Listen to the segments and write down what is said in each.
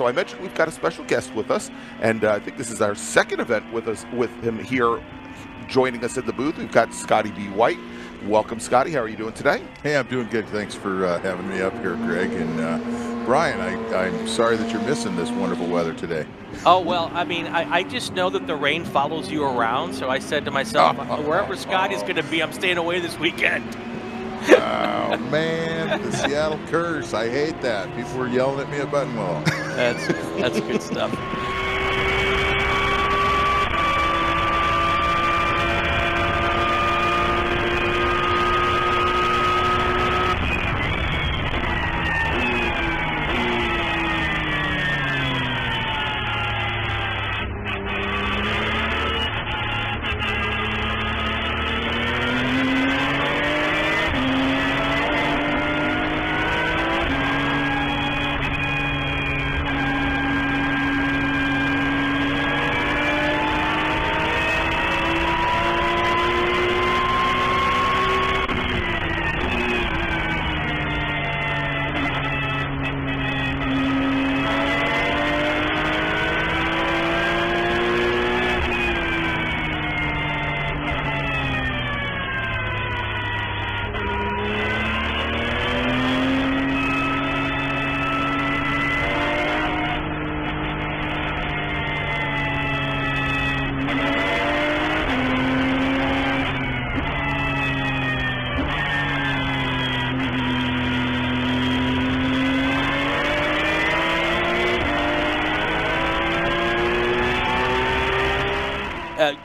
So I mentioned we've got a special guest with us, and uh, I think this is our second event with us with him here, joining us in the booth. We've got Scotty B. White. Welcome, Scotty. How are you doing today? Hey, I'm doing good. Thanks for uh, having me up here, Greg. And uh, Brian, I, I'm sorry that you're missing this wonderful weather today. Oh, well, I mean, I, I just know that the rain follows you around. So I said to myself, wherever Scott is going to be, I'm staying away this weekend. Oh, man. The Seattle curse. I hate that. People were yelling at me at Buttonwillow. That's, that's good stuff.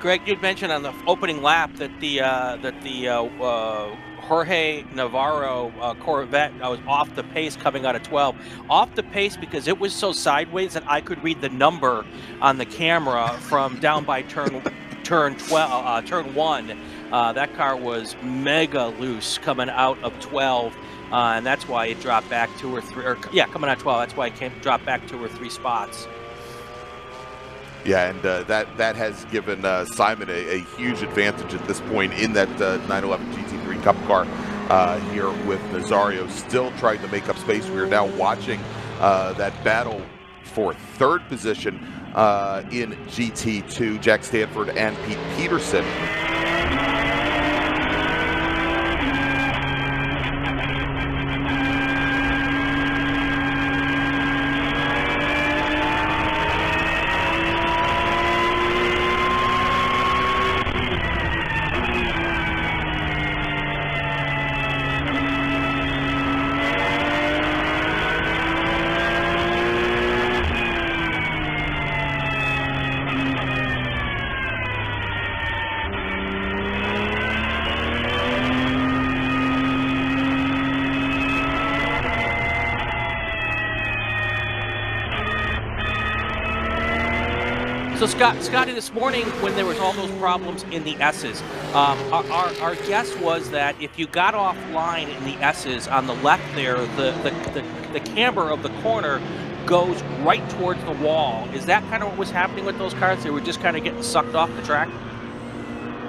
Greg, you'd mentioned on the opening lap that the uh, that the uh, uh Jorge Nazario uh, Corvette was off the pace coming out of 12. Off the pace because it was so sideways that I could read the number on the camera from down by turn turn 12 uh, turn one. that car was mega loose coming out of 12. and that's why it dropped back two or three, or yeah, coming out 12. That's why it came dropped back two or three spots. Yeah, and uh, that that has given uh, Simon a, a, huge advantage at this point in that uh, 911 GT3 Cup car uh, here with Nazario still trying to make up space. We are now watching uh, that battle for third position uh, in GT2, Jack Stanford and Pete Peterson. So Scott, Scotty, this morning when there was all those problems in the S's, um, our, our, our, guess was that if you got offline in the S's on the left there, the, the, the, the camber of the corner goes right towards the wall. Is that kind of what was happening with those cars? They were just kind of getting sucked off the track.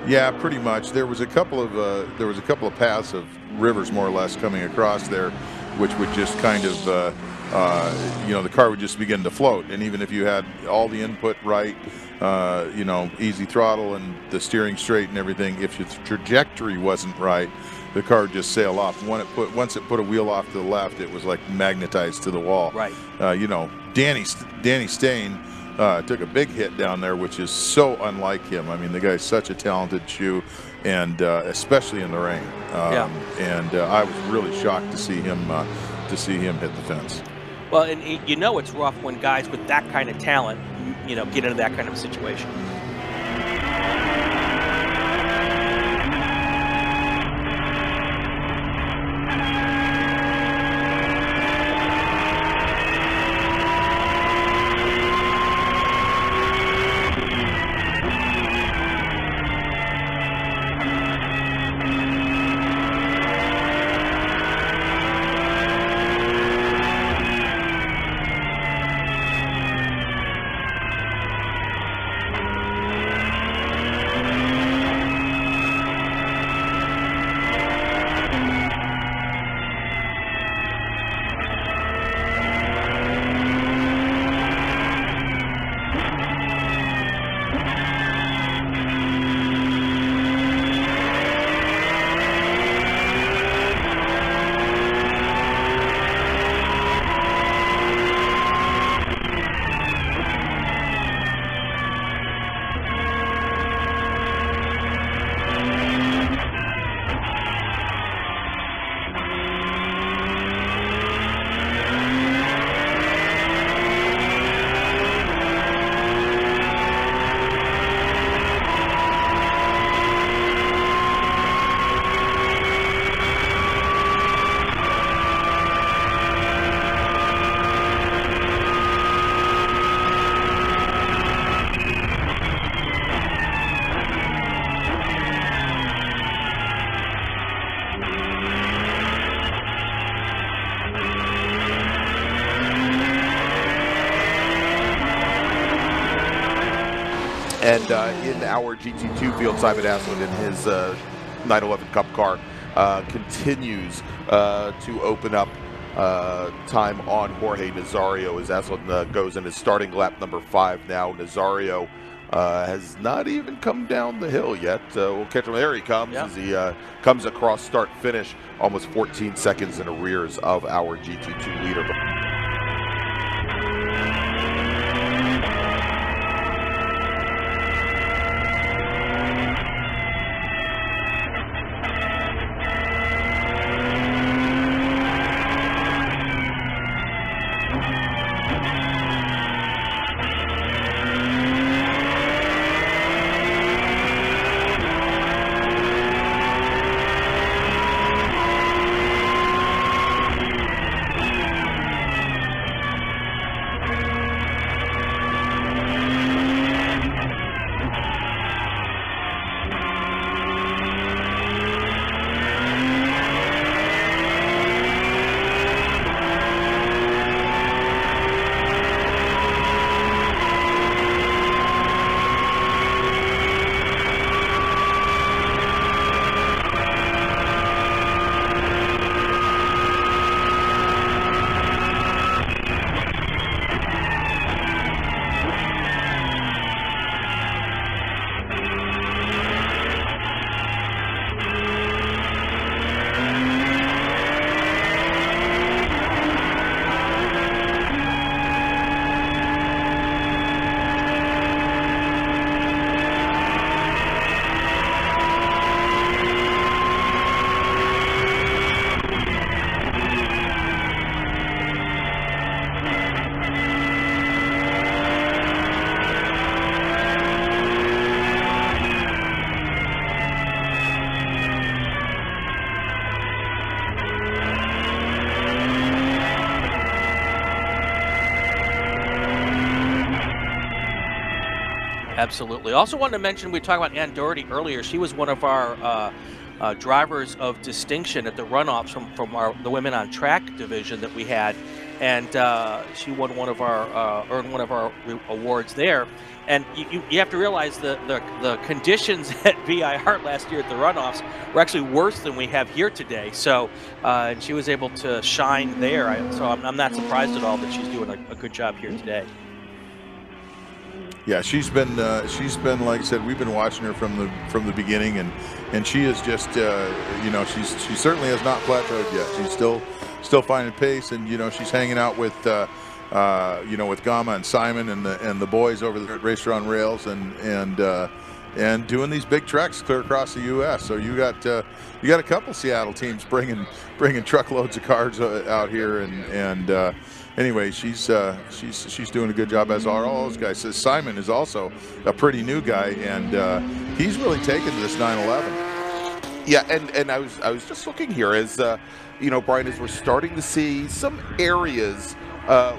Yeah, pretty much. There was a couple of uh, there was a couple of paths of rivers more or less coming across there, which would just kind of uh, uh, you know, the car would just begin to float. And even if you had all the input right, uh, you know, easy throttle and the steering straight and everything, if your trajectory wasn't right, the car would just sail off. When it put, once it put a wheel off to the left, it was like magnetized to the wall. Right. Uh, you know, Danny Danny Stain uh, took a big hit down there, which is so unlike him. I mean, the guy's such a talented shoe, and uh, especially in the rain. Um, yeah. And uh, I was really shocked to see him uh, to see him hit the fence. Well, and you know it's rough when guys with that kind of talent, you know, get into that kind of situation. And uh, in our GT2 field, Simon Aslan in his uh, 911 Cup car uh, continues uh, to open up uh, time on Jorge Nazario as Aslan uh, goes in his starting lap number five now. Nazario uh, has not even come down the hill yet. Uh, we'll catch him. There he comes as he uh, comes across start finish, almost 14 seconds in arrears of our GT2 leader. Absolutely. Also wanted to mention we talked about Ann Doherty earlier. She was one of our uh, uh, drivers of distinction at the runoffs from from our the women on track division that we had, and uh, she won one of our uh, earned one of our awards there. And you, you, you have to realize the, the the conditions at VIR last year at the runoffs were actually worse than we have here today. So, uh, and she was able to shine there. So I'm, I'm not surprised at all that she's doing a, a good job here today. Yeah, she's been uh, she's been like I said, we've been watching her from the from the beginning, and and she is just uh, you know she's she certainly has not plateaued yet. She's still still finding pace, and you know she's hanging out with. Uh, uh, you know, with Gama and Simon and the and the boys over there at Racer on Rails, and and uh, and doing these big treks clear across the U.S. So you got uh, you got a couple Seattle teams bringing bringing truckloads of cars uh, out here, and and uh, anyway, she's uh, she's she's doing a good job as are all those guys. So Simon is also a pretty new guy, and uh, he's really taken to this 911. Yeah, and, and I was I was just looking here as uh, you know, Brian, as we're starting to see some areas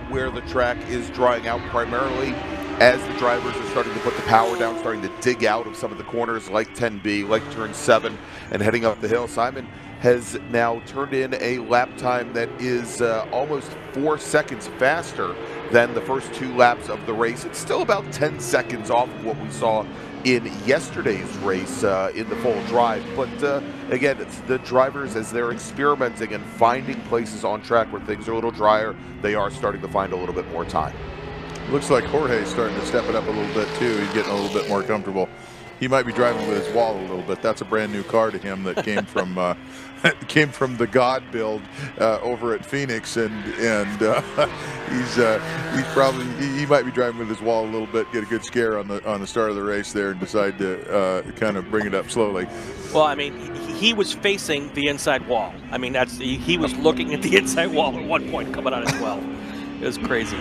where the track is drying out primarily as the drivers are starting to put the power down, starting to dig out of some of the corners like 10B, like turn 7, and heading up the hill. Simon has now turned in a lap time that is uh, almost four seconds faster than the first two laps of the race. It's still about 10 seconds off of what we saw in yesterday's race uh, in the full drive. But uh, again, it's the drivers as they're experimenting and finding places on track where things are a little drier, they are starting to find a little bit more time. Looks like Jorge's starting to step it up a little bit too. He's getting a little bit more comfortable. He might be driving with his wall a little bit. That's a brand new car to him that came from uh, came from the God build uh, over at Phoenix, and and uh, he's uh, he's probably he, might be driving with his wall a little bit, get a good scare on the on the start of the race there, and decide to uh, kind of bring it up slowly. Well, I mean, he, was facing the inside wall. I mean, that's he was looking at the inside wall at one point coming out as well. It was crazy.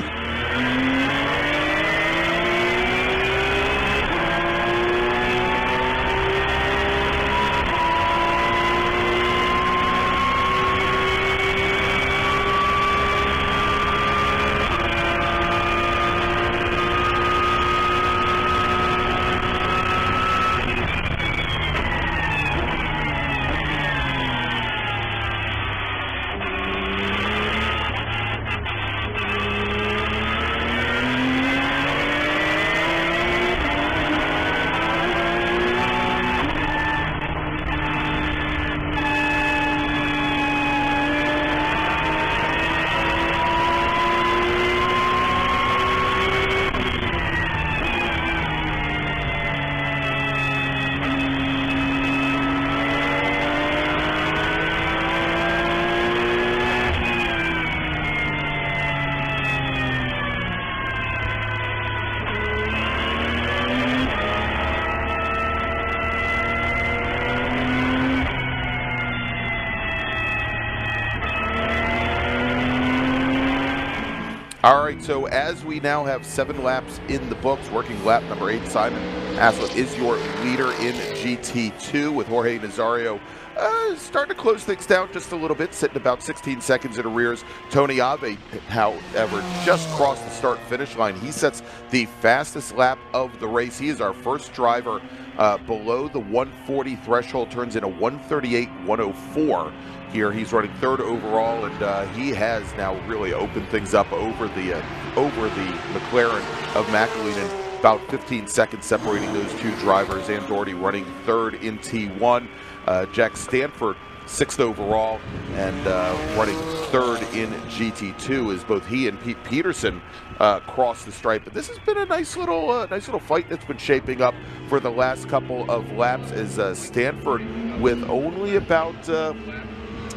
Right, so as we now have seven laps in the books, working lap number eight, Simon Aslett is your leader in GT2 with Jorge Nazario uh, starting to close things down just a little bit, sitting about 16 seconds in arrears. Tony Ave, however, just crossed the start finish line. He sets the fastest lap of the race. He is our first driver uh, below the 140 threshold, turns in a 138 104 here. He's running third overall, and uh, he has now really opened things up over the uh, over the McLaren of McAleenan. About 15 seconds separating those two drivers. And Doherty running third in T1. Uh, Jack Stanford sixth overall and uh, running third in GT2 as both he and Pete Peterson uh, cross the stripe. But this has been a nice little, uh, nice little fight that's been shaping up for the last couple of laps. As uh, Stanford with only about, uh,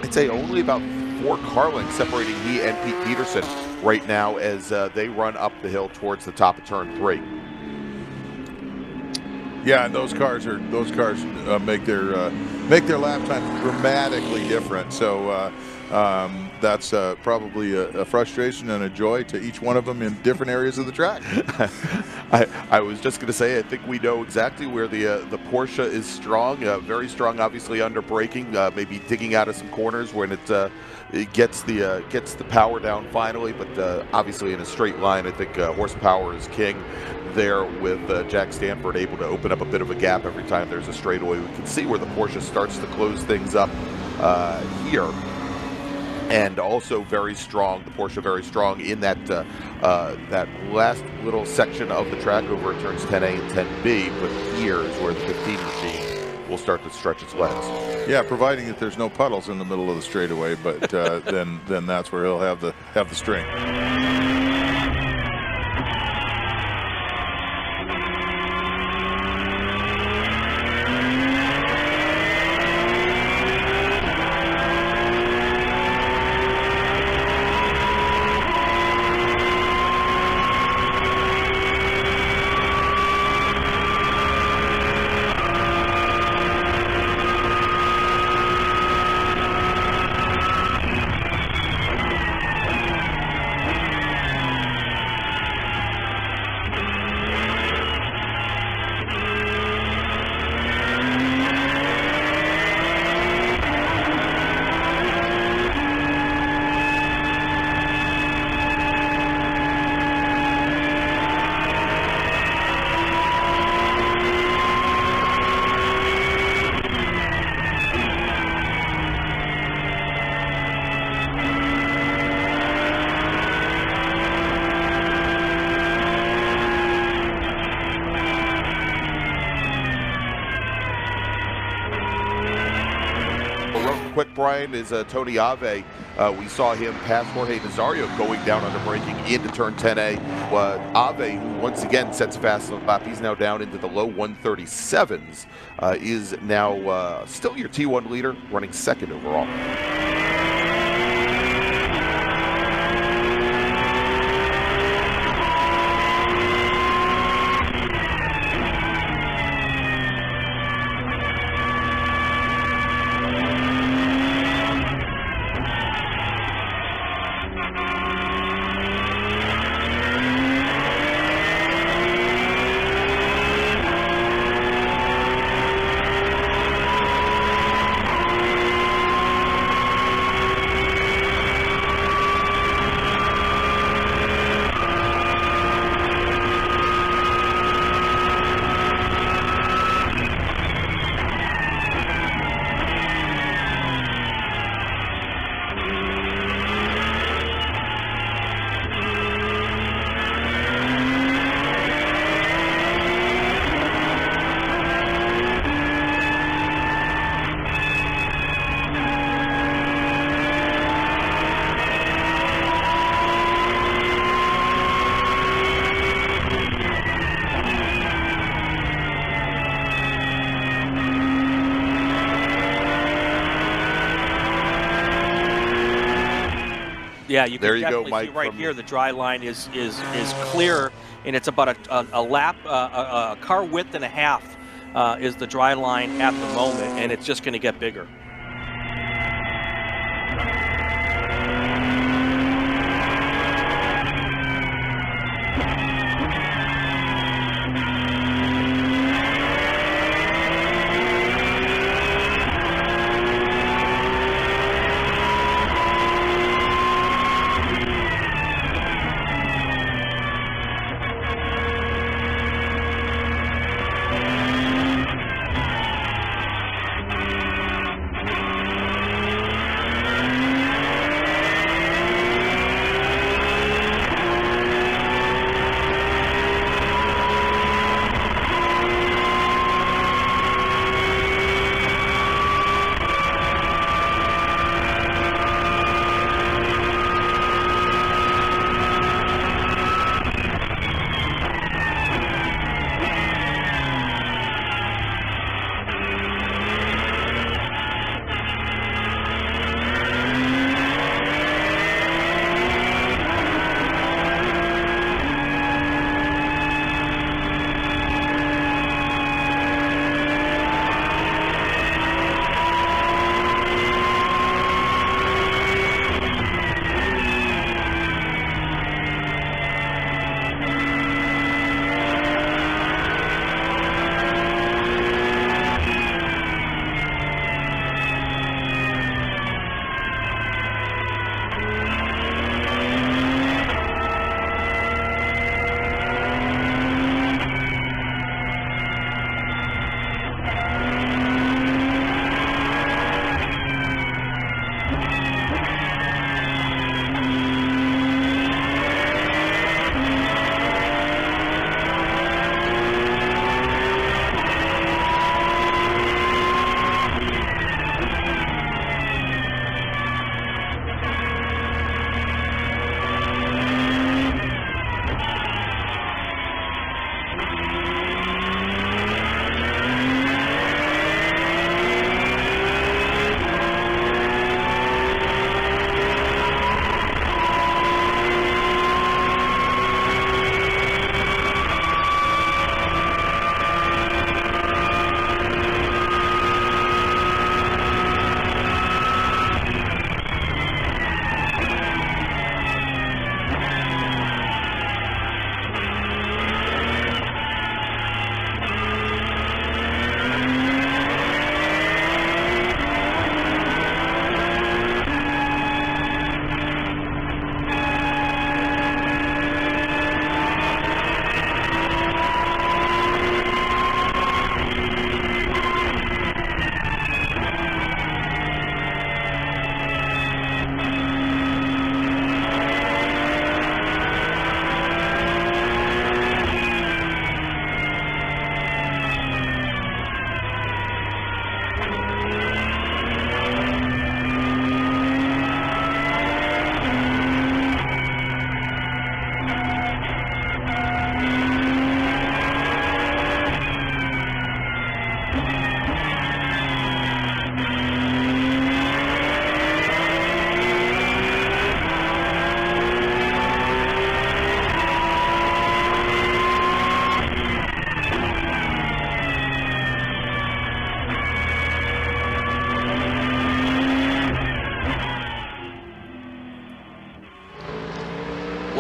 I'd say only about four car lengths separating he and Pete Peterson right now as they run up the hill towards the top of turn three. Yeah, and those cars are those cars uh, make their uh, make their lap time dramatically different. So uh, um, that's uh, probably a, a, frustration and a joy to each one of them in different areas of the track. I, I was just going to say, I think we know exactly where the uh, the Porsche is strong, uh, very strong, obviously under braking, maybe digging out of some corners when it it gets the uh, gets the power down finally, but uh, obviously in a straight line, I think uh, horsepower is king there with uh, Jack Stanford able to open up a bit of a gap every time there's a straightaway. We can see where the Porsche starts to close things up uh, here. And also very strong, the Porsche very strong in that uh, uh that last little section of the track over at turns 10A and 10B, but here is where the 15 machine will start to stretch its legs. Yeah, providing that there's no puddles in the middle of the straightaway, but uh, then then that's where he'll have the have the strength. Is uh, Tony Ave. Uh, we saw him pass Jorge Nazario going down under braking into turn 10A. Uh, Ave, who once again sets fast lap, he's now down into the low 137s, uh, is now uh, still your T1 leader, running second overall. Yeah, you there can you definitely go, Mike, see right here the dry line is is is clear, and it's about a, a, a lap, uh, a, a, car width and a half uh, is the dry line at the moment, and it's just going to get bigger.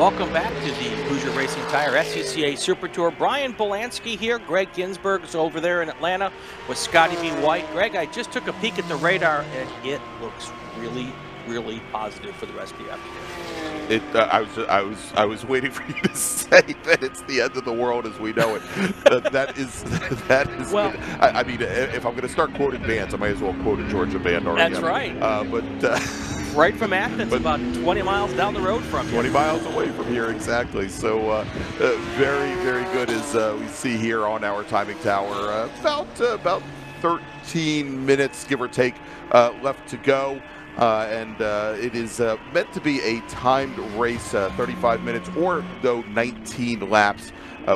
Welcome back to the Hoosier Racing Tire SCCA Super Tour. Brian Bolansky here. Greg Ginsburg is over there in Atlanta with Scotty B. White. Greg, I just took a peek at the radar, and it looks really, really positive for the rest of the afternoon. It, uh, I was, I was, I was waiting for you to say that it's the end of the world as we know it. uh, that is, that is. Well, I, I, mean, if I'm going to start quoting bands, I might as well quote a Georgia band already. That's right. Uh, but. Uh, right from Athens, but about 20 miles down the road from 20 miles away from here, exactly. So uh, uh, very, very good as uh, we see here on our timing tower. Uh, about uh, about 13 minutes, give or take, uh, left to go. and it is meant to be a timed race, 35 minutes or though 19 laps,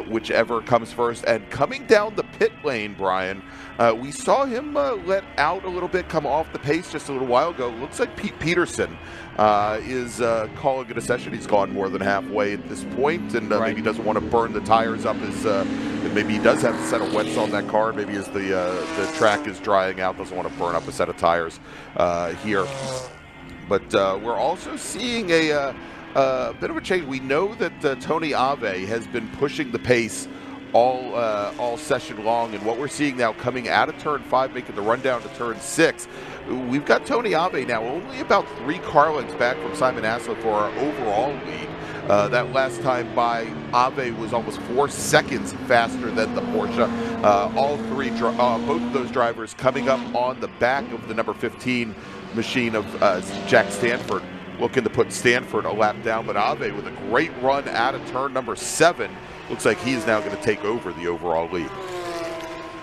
whichever comes first. And coming down the pit lane, Brian, uh, we saw him uh, let out a little bit, come off the pace just a little while ago. Looks like Pete Peterson uh, is uh, calling it a session. He's gone more than halfway at this point, and uh, right. maybe doesn't want to burn the tires up as uh, maybe he does have a set of wets on that car. Maybe as the the track is drying out, doesn't want to burn up a set of tires here. But we're also seeing a, a, bit of a change. We know that Tony Ave has been pushing the pace all uh, all session long. And what we're seeing now coming out of turn five, making the run down to turn six, we've got Tony Ave now only about three car lengths back from Simon Aslin for our overall lead. Uh, that last time by Ave was almost four seconds faster than the Porsche. Uh, all three, uh, both of those drivers coming up on the back of the number 15 machine of uh, Jack Stanford, looking to put Stanford a lap down. But Ave with a great run out of turn number seven looks like he is now going to take over the overall lead.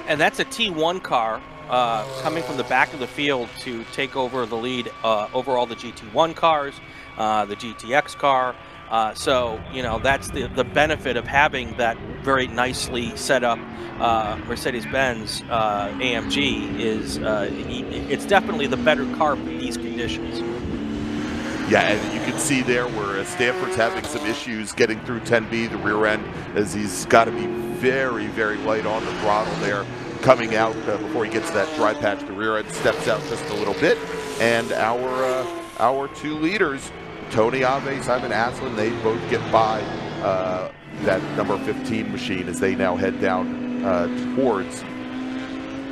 And that's a T1 car uh, coming from the back of the field to take over the lead uh, over all the GT1 cars, uh, the GTX car. Uh, so, you know, that's the, the benefit of having that very nicely set up uh, Mercedes-Benz uh, AMG is it's definitely the better car for these conditions. Yeah, and you can see there where Stanford's having some issues getting through 10B, the rear end, as he's got to be very, very light on the throttle there coming out uh, before he gets that dry patch. The rear end steps out just a little bit, and our uh, our two leaders, Tony Ave, Simon Aslin, they both get by uh, that number 15 machine as they now head down uh, towards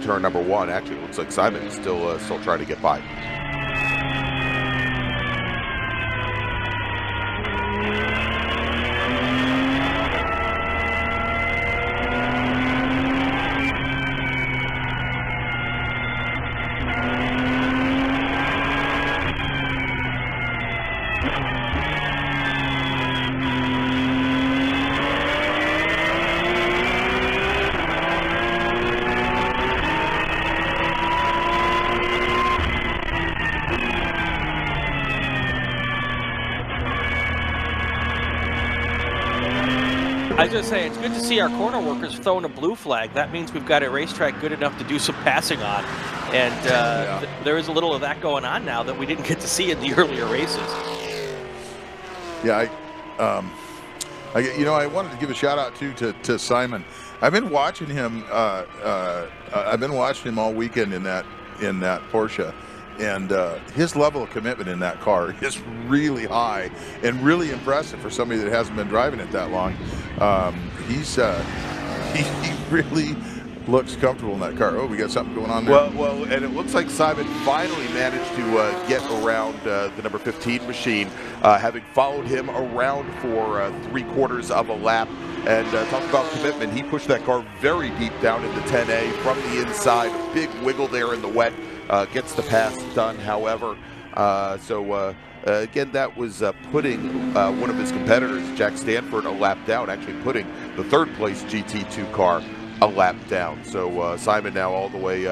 turn number one. Actually, it looks like Simon is still uh, still trying to get by. Going to say, it's good to see our corner workers throwing a blue flag. That means we've got a racetrack good enough to do some passing on. And uh, yeah. th there is a little of that going on now that we didn't get to see in the earlier races. Yeah, I, um, I, you know, I wanted to give a shout out too to, to Simon. I've been watching him. Uh, uh, I've been watching him all weekend in that in that Porsche, and uh, his level of commitment in that car is really high and really impressive for somebody that hasn't been driving it that long. Um, he's uh, he, he, really looks comfortable in that car. Oh, we got something going on there. Well, well, and it looks like Simon finally managed to uh, get around uh, the number 15 machine, uh, having followed him around for uh, three quarters of a lap. And talk about commitment, he pushed that car very deep down into 10A from the inside. Big wiggle there in the wet. Uh, gets the pass done, however. Uh, so uh, again, that was putting one of his competitors, Jack Stanford, a lap down, actually putting the third place GT2 car a lap down. So Simon now all the way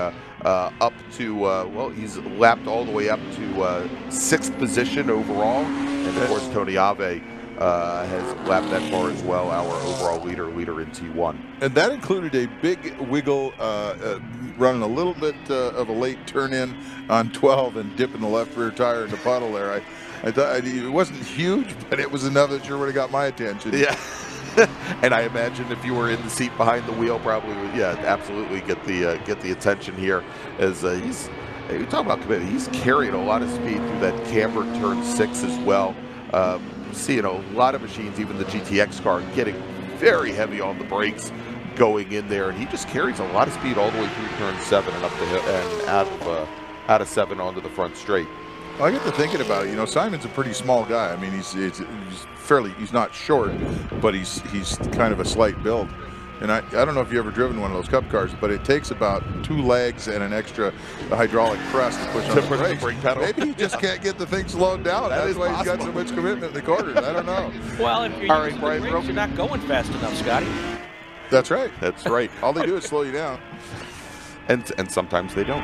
uh, up to, uh, well, he's lapped all the way up to uh, sixth position overall. And of course, Tony Ave uh, has lapped that far as well, our overall leader, leader in T1. And that included a big wiggle, uh, uh, running a little bit uh, of a late turn in on 12 and dipping the left rear tire in the puddle there. I, I thought it wasn't huge, but it was enough that sure would have got my attention. Yeah. and I imagine if you were in the seat behind the wheel, probably would, yeah, absolutely get the uh, get the attention here as uh, he's. You talk about commitment. He's carrying a lot of speed through that camber turn six as well. Um, seeing a lot of machines, even the GTX car, getting very heavy on the brakes going in there, and he just carries a lot of speed all the way through turn seven and up the hill and out of uh, out of seven onto the front straight. I get to thinking about it. You know, Simon's a pretty small guy. I mean, he's, he's, he's fairly he's not short, but he's he's kind of a slight build. And I, I don't know if you've ever driven one of those cup cars, but it takes about two legs and an extra hydraulic press to push on To the push the brakes. brake pedal. Maybe he just can't get the thing slowed down. That That's is why he's got so possible. much commitment in the corners. I don't know. Well, if you're All right, using Brian, the brakes, you're not going fast enough, Scotty. That's right. That's right, All they do is slow you down. and and sometimes they don't.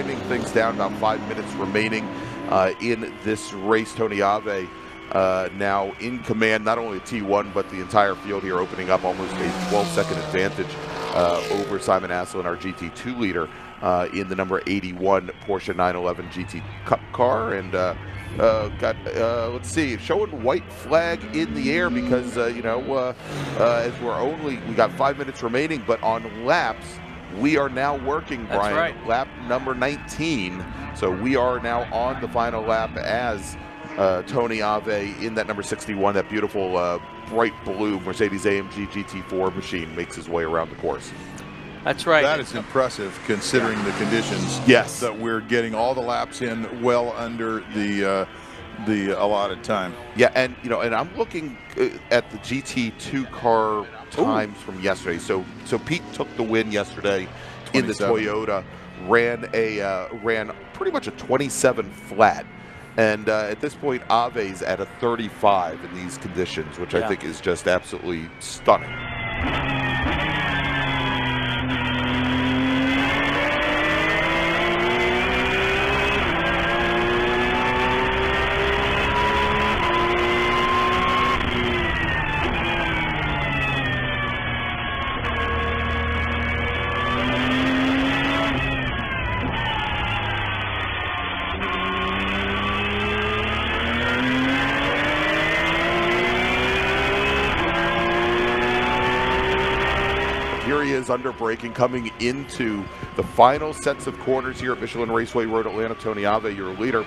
Winding things down. About five minutes remaining uh, in this race. Tony Ave uh, now in command, not only T1 but the entire field here, opening up almost a 12-second advantage uh, over Simon Asselin, our GT2 leader, uh, in the number 81 Porsche 911 GT Cup car, and. Uh, uh, got uh, let's see, showing white flag in the air because uh, you know uh, as we're only we got five minutes remaining, but on laps we are now working, Brian. right. Lap number 19, so we are now on the final lap as uh, Tony Ave in that number 61, that beautiful uh, bright blue Mercedes AMG GT4 machine makes his way around the course. That's right. That is impressive considering the conditions. Yes. That we're getting all the laps in well under the uh, the allotted time. Yeah, and you know, and I'm looking uh, at the GT2 car times from yesterday. So, so Pete took the win yesterday in the Toyota, ran a uh, ran pretty much a 27 flat, and uh, at this point, Ave's at a 35 in these conditions, which I think is just absolutely stunning. Under braking, coming into the final sets of corners here at Michelin Raceway Road Atlanta. Tony Ave, your leader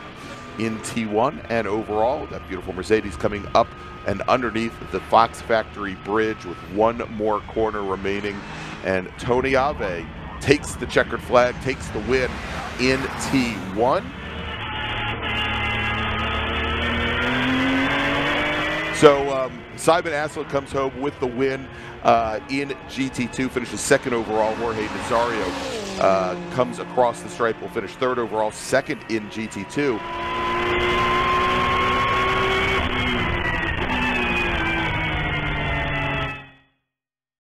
in T1 and overall. That beautiful Mercedes coming up and underneath the Fox Factory Bridge with one more corner remaining. And Tony Ave takes the checkered flag, takes the win in T1. So um, Simon Aslett comes home with the win uh, in GT2, finishes second overall. Jorge Nazario uh, comes across the stripe, will finish third overall, second in GT2.